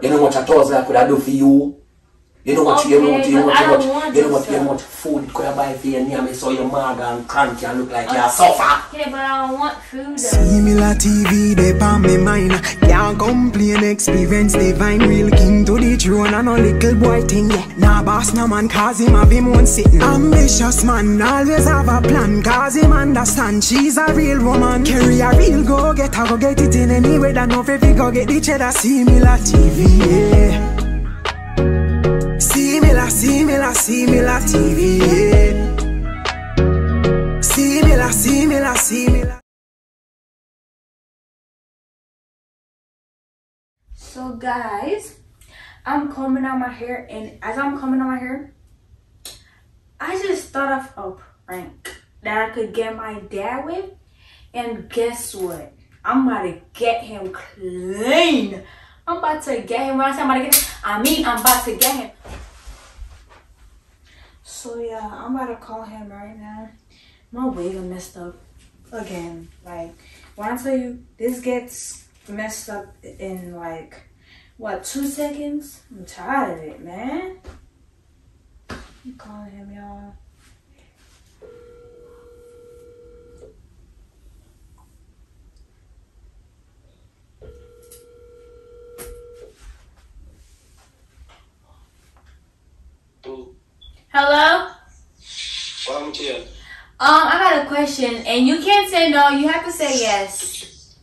You know what a thousand I could have do for you? You know what you know what you know Okay, what but you I know don't what want you know this what you know stuff. what food could have buy for you near so your mug and cranky and look like you're a suffer. Okay, but I don't want food though. C Miller TV, they on me mind. Can't complain, experience divine. Real king to the throne, and a little boy thing. Yeah, nah boss, no man, cause him have him own sitting. Ambitious man, always have a plan, cause him understand she's a real woman. Carry a real go get her, go get it in any way that no if you go get the cheddar. C Miller TV, yeah. Similar, C Miller TV, yeah. Similar, similar. So guys, I'm combing out my hair and as I'm combing out my hair, I just thought of a prank that I could get my dad with. And guess what? I'm about to get him clean. I'm about to get him. When I say I'm about to get him, I mean I'm about to get him. So yeah, I'm about to call him right now. My wig messed up again. Like when I tell you this gets messed up in like what two seconds? I'm tired of it, man. I'm calling him, y'all. Hello. What here? Um, I got a question, and you can't say no. You have to say yes.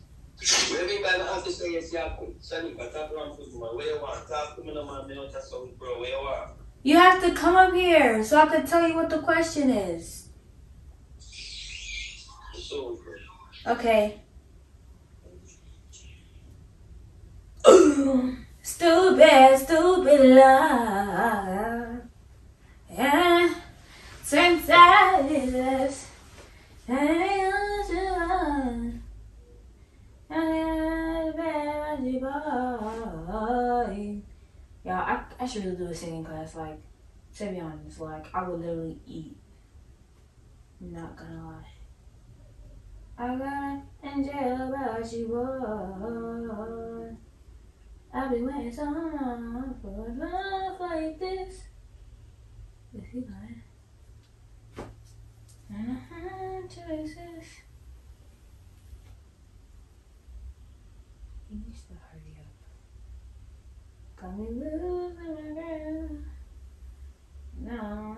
Every time I have say yes, yeah, Sunny, but talk around football. Where you want? Talk to me, no man. Me not just some bro. Where you want? You have to come up here so I could tell you what the question is. Okay. stupid, stupid love. Yeah. Senseless. Yeah, I, I should really do a singing class. Like, to be honest, like, I would literally eat. Not gonna lie. I got Angel about you boy. I've been waiting so long for love like this. Is he lying? And I had to exist. He needs to hurry up. Got me losing my girl. No.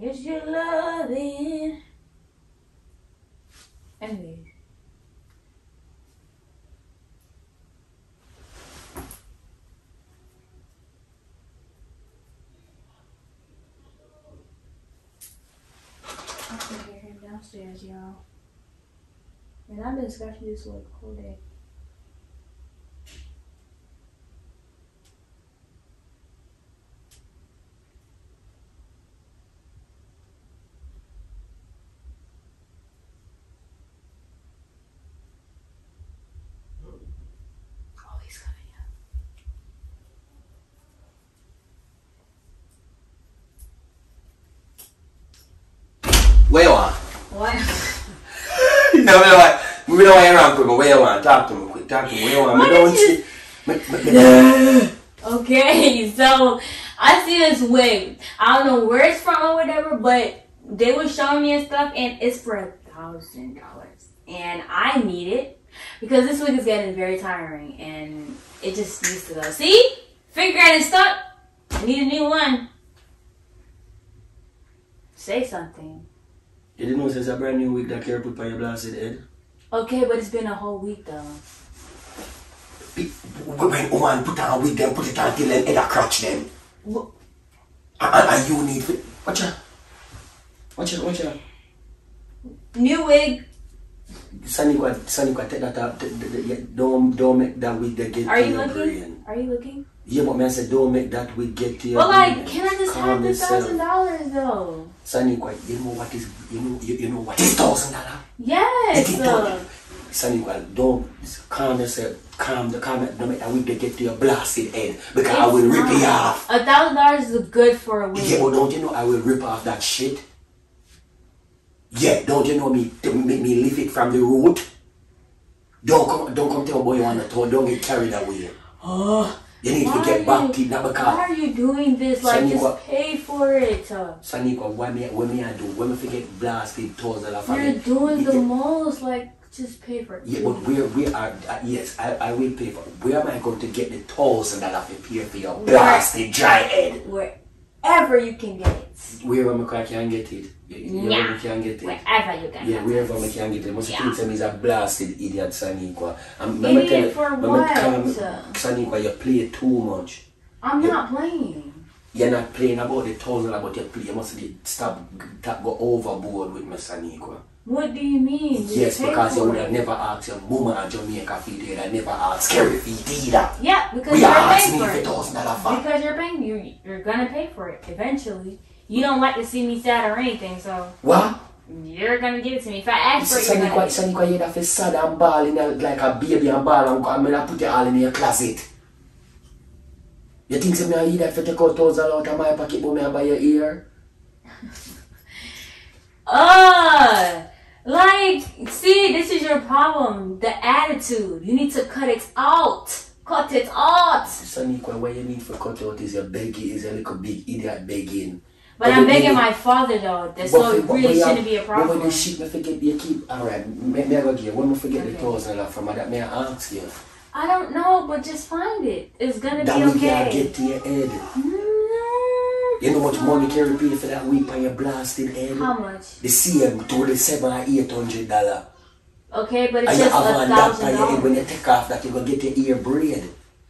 It's your loving. Anyways. I can hear him downstairs, y'all. And I've been scratching this like the whole day. Oh, he's coming up. Where you want? What? no, me know what. Me know why you're wrong, but where you want? Talk to me quick. Talk to me. Where you want? Me Why don't did you- see. Me, me, me, Okay, so I see this wig. I don't know where it's from or whatever, but they were showing me and stuff, and it's for a thousand dollars, and I need it because this wig is getting very tiring, and it just needs to go. See, finger and it's stuck. I need a new one. Say something. You didn't know there's a brand new wig that you put on your blasted head? Okay, but it's been a whole week though. When woman put on a wig, then put it on till them head a crotch them. Wh- And, you need it. Watch out. Watch out, watch out. New wig. What, Sonny, what, take that yeah, Don't, don't make that wig get Are to you looking? Are you looking? Yeah, but man, said don't make that wig get to your Well, like, can I just have the thousand dollars though? Sonny, what, you know what is, you know, you, you know what is thousand dollar? Yes. It down. Uh, Sonny, well, don't calm yourself. Calm the calm. Don't make that wig that get to your blasted head because I will rip you off. A thousand dollars is good for a week. Yeah, but don't you know I will rip off that shit? Yeah, don't you know me to make me leave it from the root? Don't come, don't come tell boy you wanna talk. Don't get carried away. Oh, you need Why to get are back you- to that Why are you doing this? Like, Saniqua- just pay for it. Saniqua, what me, what me I do? When me forget blasted toes that I You're doing the most. Like, just pay for it. yeah, but where, where are, uh, yes, I, I will pay for Where am I going to get the thousand that I have to pay for your blasted dry head? Wherever you can get it. Where am I can get it? You- you Yeah. I can get it? Wherever you can Yeah, wherever I can get it. Must Yeah. think say me's a blasted idiot, Saniqua. And Idiot tell you- for what? Saniqua, you play too much. I'm Yeah. not playing. You're not playing about the thousand about your play. You must stop, stop go overboard with me, Saniqua. What do you mean? You Yes, pay because you would have never asked your mama and Jamaica feet either. I never asked Scary feet either. Yeah, because We you're paying me for it. Because you're paying, you you're gonna pay for it eventually. You don't like to see me sad or anything, so What? you're gonna give it to me. If I ask for it, you're gonna. Saniqua, you have to sad and ball in a, like a baby and ball and come and put it all in your closet. You think say me I need that for take out thousand out of my pocket but me and buy your ear? Uh, like, see, this is your problem. The attitude. You need to cut it out. Cut it out. Saniqua, what you need for cut out is your begging, is a little big idiot begging. But I'm begging my father though. That's But so it really but shouldn't be a But when problem. the shit me forget, you keep, alright, me, me I go give, when me forget the Okay. thousand dollar from that, may I ask you? I don't know, but just find it. It's gonna That be we can okay. get to your head. Mm, You know how much money Kerry pay for that week on your blasted head? How much? The same to the seven or eight hundred dollar. Okay, but it's And you just have a on that on thousand your head when you take off that you gonna get your ear braid.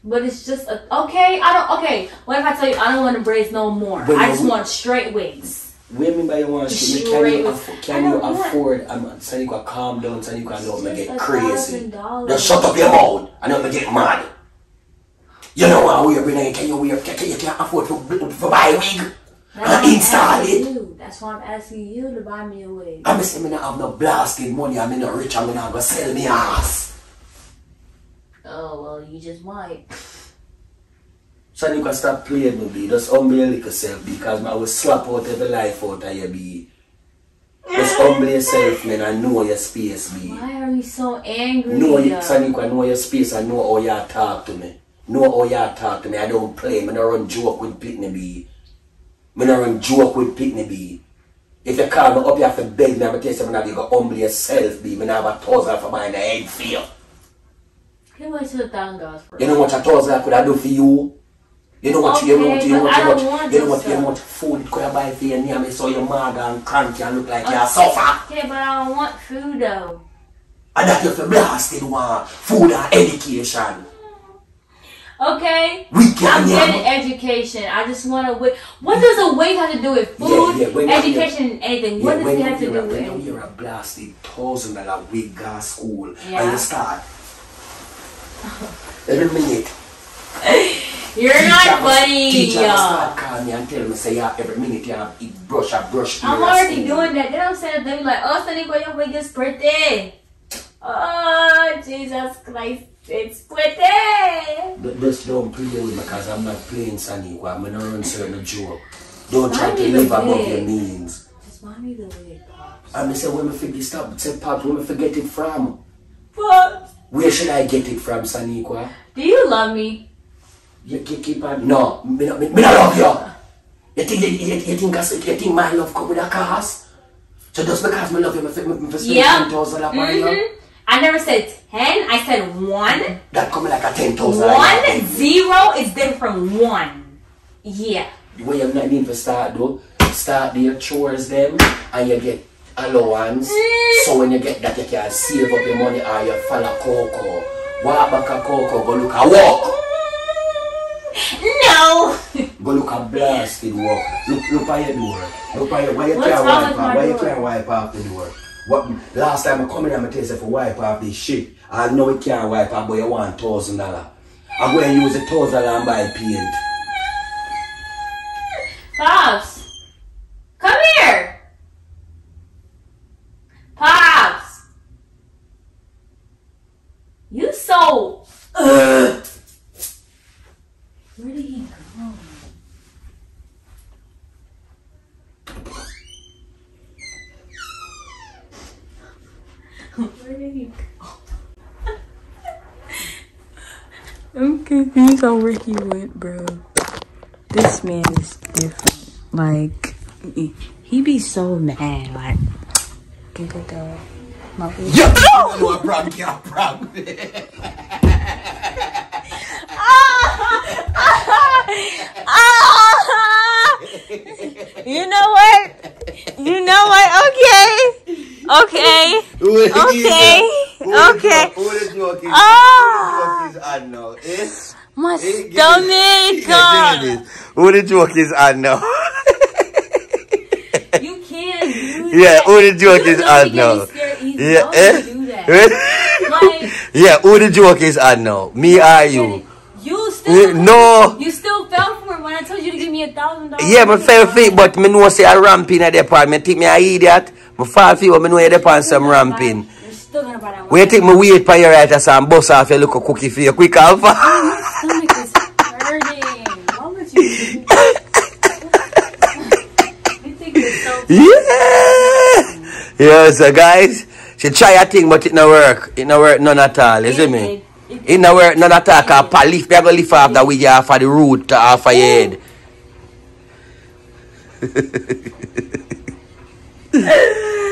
But it's just a okay. I don't. Okay, what if I tell you I don't want to braids no more? But I just want straight wigs. Me buy you want shit, me can you, I can you don't afford, I'm Sanika calm down, Sanika don't me It's get just crazy. $1,000. Just shut up your mouth and don't me get mad. You know what we're bringing, can you wear, can, can you can't afford to, to buy a wig? That's why And I'm install asking it. you. That's why I'm asking you to buy me a wig. I'm saying me not have no blasted money, I'm not rich, I'm not gonna sell me ass. Oh well, you just might. So you can stop playing with me, just humble yourself because I will slap out every life out of you be. Just humble yourself man and know your space be. Why are you so angry? Know you? Sanika, know your space and know how you talk to me. Know how oh, y'all talk to me. I don't play. Me don't run joke with Pitney B. Me don't run joke with Pitney B. If you call me up, you have to beg me. I'm going to tell you something you got humble yourself be. Me not have a thousand for buying the head for you. Can wait till the thousand for You know what a thousand could I do for you? You know what you know what you know Okay, what you I know don't what want you know to what you know what food could I buy for you near me so your mother and cranky and look like you suffer. Okay, but I don't want food though. And that you have blasted one food and education. Okay. We can I'm getting education. I just want to wait. What does a wait have to do with food, Yeah, yeah, education, and anything? What does it have to do a- with when you're a blasted thousand dollar wig gas school Yeah. and you start every minute. You're teacher not funny. Teacher y'all. must start calling me and tell me say yeah every minute you have to brush a brush. I'm already doing that. They don't say they be like, oh, Saniqua, your wig is pretty. Oh, Jesus Christ, it's pretty. But Just don't play with me because I'm not playing Saniqua. I'm gonna run certain joke. Don't try to live above your means. Just buy me the wig, Pops. And I say, where me forget stop, say, Pops, where me forget it from? Pops, Where should I get it from, Saniqua? do you love me? You keep, keep on, no, me not, me, me not love you. You think, you, you, you think, I, you think my love come with a cost? So just because me love you, me, me, me, spend Yep. 10,000 upon you, Mm-hmm. I never said 10, I said 1. that come like a 10,000 One, zero is different from 1. Yeah. Where you not need to start though, start the chores them, and you get allowance. Mm. So when you get that, you can save up your money or you follow Coco. Walk back a Coco, go look a walk. No! Go look a blasted walk. Look, look by your door. Look by your, why you can't wipe off, why you can't wipe off the door. What, last time I come in, to tell you if for wipe off this shit. I know you can't wipe off, but you want thousand dollar. I'm going to use a thousand dollar and buy paint. Pops! Come here! Pops! You so. Where did he go? Where did he go? He's on where he went, bro. This man is different. Like, he, be so mad. Like, can the my. Yeah, no, a prank, yeah, prank. You know what? You know what? Okay. Okay. Okay. Okay. Who the joke is? Ah. Joke is? Eh? My Eh, stomach. Yeah, give me this. Who the joke is on now? You can't do Yeah, that. who the joke You is know on you now? get me scared easy. Yeah, eh? Like, yeah, who the joke is on now? Me or you? You Eh, still No. You still fell for it when I told you to give me a thousand dollars. Yeah, me fell feet, but me know say I ramping at the part. Me think me a idiot. Me fall feet, but me know you depend some ramping. Still gonna buy that one. Where you think me wait for your right as and bust off your little cookie for you quick alpha? Oh, my stomach is hurting. Why would you do that? You think it's so yeah! Yeah, so guys, she try a thing but it no work. It no work none at all, you see me? It- it- no work none at all, cause pa lift, me a go lift off the wig off of the root off of your head.